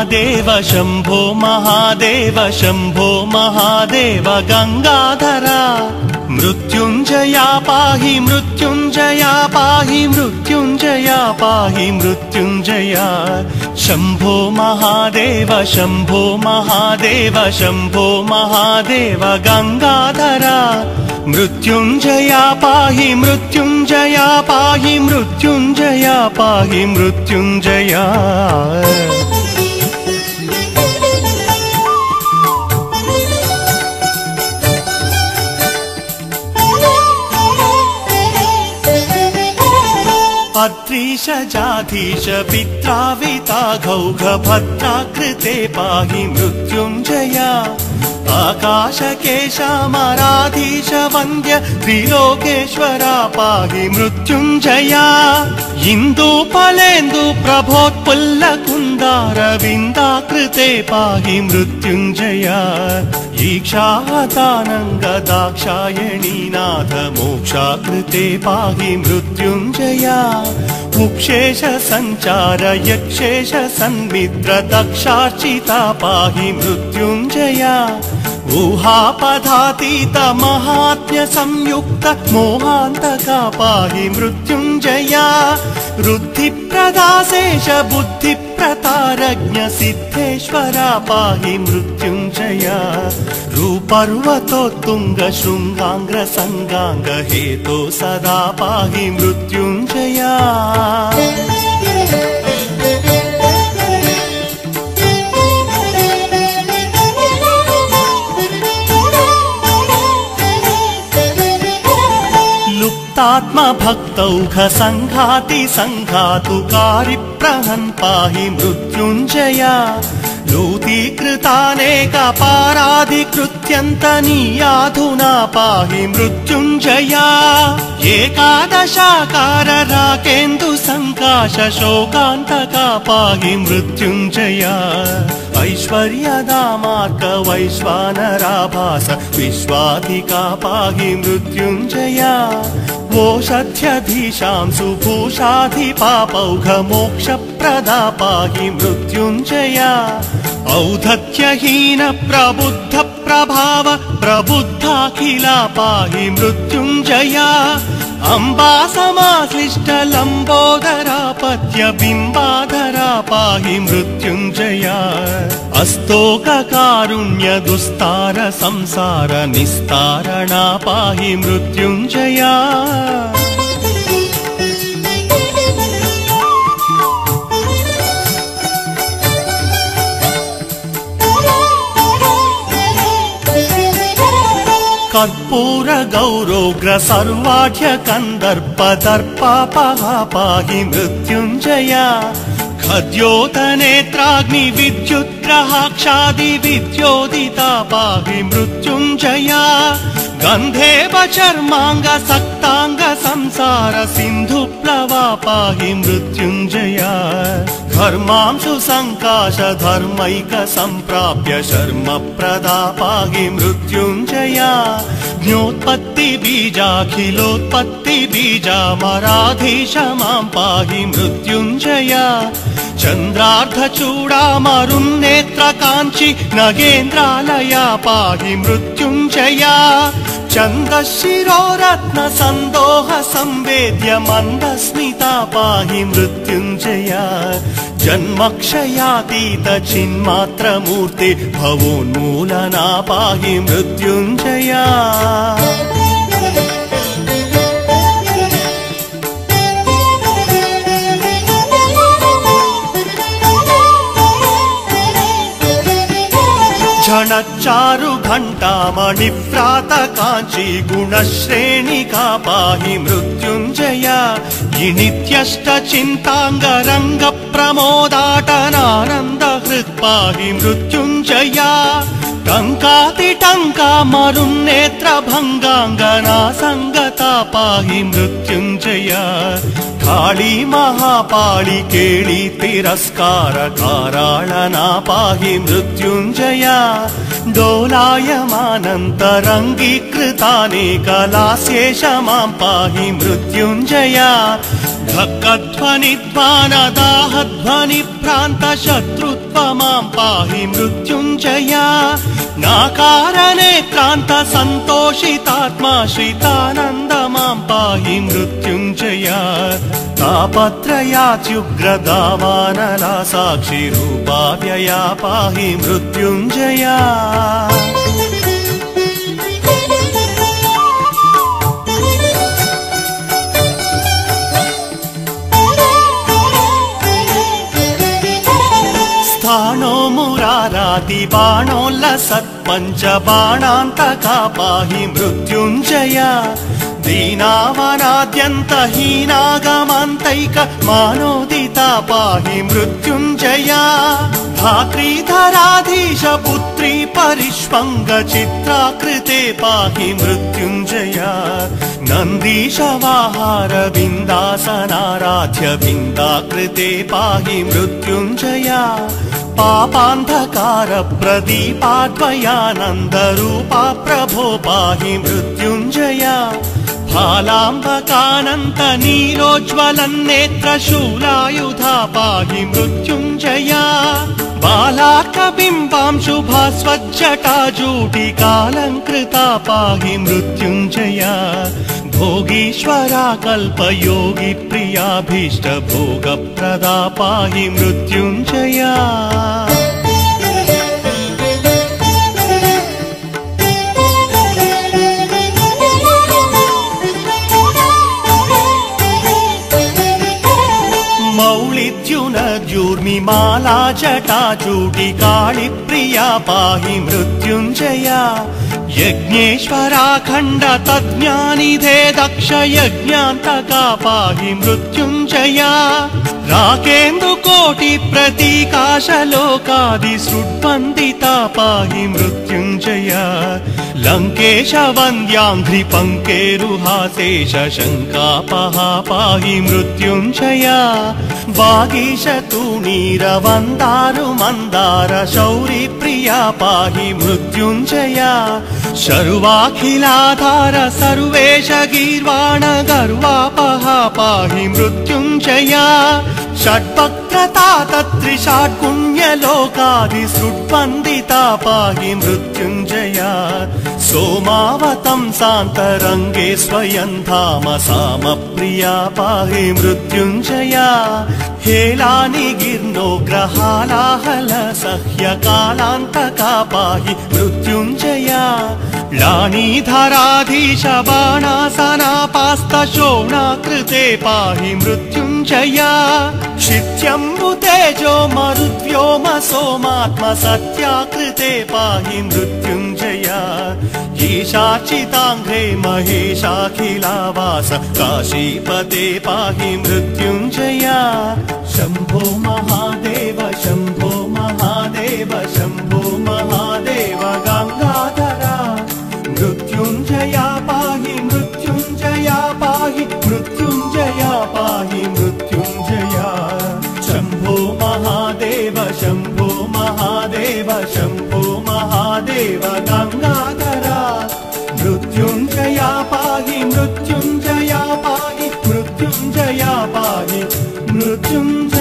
महादेव शम्भो महादेव शम्भो महादेव गङ्गाधरा। मृत्युञ्जया पाहि मृत्युञ्जया पाहि मृत्युञ्जया पाहि मृत्युञ्जया। शम्भो महादेव शम्भो महादेव शम्भो महादेव गङ्गाधरा। मृत्युञ्जया पाहि मृत्युञ्जया पाहि मृत्युञ्जया पाहि मृत्युञ्जया अद्रीश जाधीश पित्राविता घौघ भद्राकृते पाहि मृत्युञ्जया। आकाशकेशामराधीश वन्द्य त्रिलोकेश्वरा पाहि मृत्युञ्जया। इन्दुपलेन्दु प्रभोत्पुल्लकुन्दारविन्दाकृते पाहि मृत्युञ्जया ईक्षातानङ्गदाक्षायणीनाथ मोक्षाकृते पाहि मृत्युञ्जया मुक्षेश सञ्चार यक्षेश सन्मित्र दक्षार्चिता पाहि मृत्युञ्जया ऊहापधातीत महात्म्य संयुक्त मोहान्तका पाहि मृत्युञ्जया। रुद्धिप्रदाशेष बुद्धिप्रतारज्ञ सिद्धेश्वरा पाहि मृत्युञ्जया। रूपर्वतोत्तुङ्ग शृङ्गाङ्ग्र सङ्गाङ्ग हेतो सदा पाहि मृत्युञ्जया लुप्तात्मभक्तौघ सङ्घाति सङ्घातुकारि प्रहन् पाहि मृत्युञ्जया लूतीकृतानेकपाराधिकृत्यन्तनीयाधुना पाहि मृत्युञ्जया एकादशाकार राकेन्दु सङ्काश शोकान्तका पाहि मृत्युञ्जया ऐश्वर्यदामार्क वैश्वानराभास विश्वाधिका पाहि मृत्युञ्जया ओषध्यधीशां सुभूषाधिपापौघ मोक्षप्रदा पाहि मृत्युञ्जया। औधत्यहीन प्रबुद्ध प्रभाव प्रबुद्धाखिला पाहि मृत्युञ्जया అంబా సమాశిష్ట లంబోదరా పద్య బింబాధరా పాహి మృత్యుంజయ. అస్తోక కారుణ్య దుస్తార సంసార నిస్తారణ పాహి మృత్యుంజయా. कर्पूर गौरोग्र सर्वाढ्य कन्दर्प दर्पापः पाहि मृत्युञ्जया। खद्योतनेत्राग्नि विद्युद्ग्रहाक्षादि विद्योदिता पाहि मृत्युञ्जया। गन्धेव चर्माङ्ग सक्ताङ्ग संसार सिन्धुप्लवा पाहि मृत्युञ्जया धर्मांशु सङ्काश धर्मैक सम्प्राप्य शर्म प्रदा पाहि मृत्युञ्जया। ज्ञोत्पत्ति बीजाखिलोत्पत्ति बीजामराधीश मां पाहि मृत्युञ्जया। चन्द्रार्धचूडामरुन्नेत्र काञ्चि नगेन्द्रालया पाहि मृत्युञ्जया चन्दशिरोरत्न सन्दोह संवेद्य मन्दस्मिता पाहि मृत्युञ्जया जन्मक्षयातीत चिन्मात्रमूर्ति भवोन्मूलना पाहि मृत्युञ्जया काञ्ची गुणश्रेणिका पाहि मृत्युञ्जया। इणित्यष्ट चिन्ताङ्गरङ्ग प्रमोदाटनानन्द हृत्पाहि मृत्युञ्जया टङ्कातिटङ्का मरुन्नेत्र भङ्गाङ्गना सङ्गता पाहि मृत्युञ्जया। काळी महापाळि केळि तिरस्कार काराळना पाहि मृत्युञ्जया। डोलायमानन्तरङ्गीकृतानि कलाशेष मां पाहि मृत्युञ्जया धक्कध्वनिध्वानदाहध्वनि भ्रान्त शत्रुत्व मां पाहि मृत्युञ्जया। नाकारणे क्रान्त सन्तोषितात्मा श्रितानन्द मां पाहि मृत्युञ्जया। तापत्रयाच्युग्रदावानला साक्षि रूपा व्यया पाहि मृत्युञ्जया स्थाणो मुराराति बाणोल्लसत् पञ्च बाणान्तका पाहि मृत्युञ्जया। दीनावनाद्यन्तहीनागमन्तैक मानोदिता पाहि मृत्युञ्जया। धात्रीधराधीश पुत्री परिष्वङ्गचित्राकृते पाहि मृत्युञ्जया। नन्दीशवाहार बिन्दासनाराध्य बिन्दाकृते पाहि मृत्युञ्जया पापान्धकार प्रदीपाद्वयानन्दरूपा प्रभो पाहि मृत्युञ्जया फालाम्बकानन्त नीलोज्ज्वलन्नेत्र शूलायुधा पाहि मृत्युञ्जया बालाकबिम्बांशु भास्वज्जटाजूटिकालङ्कृता पाहि मृत्युञ्जया ईश्वरा कल्पयोगी प्रियाभीष्टभोगप्रदा पाहि चूटी काली प्रिया पाही मृत्युंजया यज्ञेश्वराखण्ड तज्ज्ञानिधे दक्ष यज्ञान्तका पाहि मृत्युञ्जया राकेन्दुकोटि प्रतीकाशलोकादिसृड्वन्दिता पाहि मृत्युञ्जया लङ्केश वन्द्याङ्घ्रि पङ्केरुहासेश शङ्कापहा पाहि मृत्युञ्जया वागीश तूणीरवन्दारु मन्दार पाहि मृत्युञ्जया शर्वाखिलाधार सर्वेश गीर्वाण गर्वापहा पाहि मृत्युञ्जया। षट्वक्रता तत्त्रिषाट्पुण्यलोकादिसृड्वन्दिता पाहि मृत्युञ्जया। सोमावतं सान्तरङ्गे स्वयं धाम सामप्रिया पाहि मृत्युञ्जया। हेलानि गिर्नो ग्रहालाहल सह्यकालान्तका पाहि मृत्युञ्जया लाणीधराधीश बाणासनापास्त शोणाकृते पाहि मृत्युञ्जया। क्षित्यम्बुतेजो मरुद्व्योम सोमात्म सत्याकृते पाहि मृत्युञ्जया। ईशाचिताङ्घ्रे महेशाखिलावास काशीपते पाहि मृत्युञ्जया। शम्भो महादेव शम्भो महादेव शम्भो महादेव Rutum.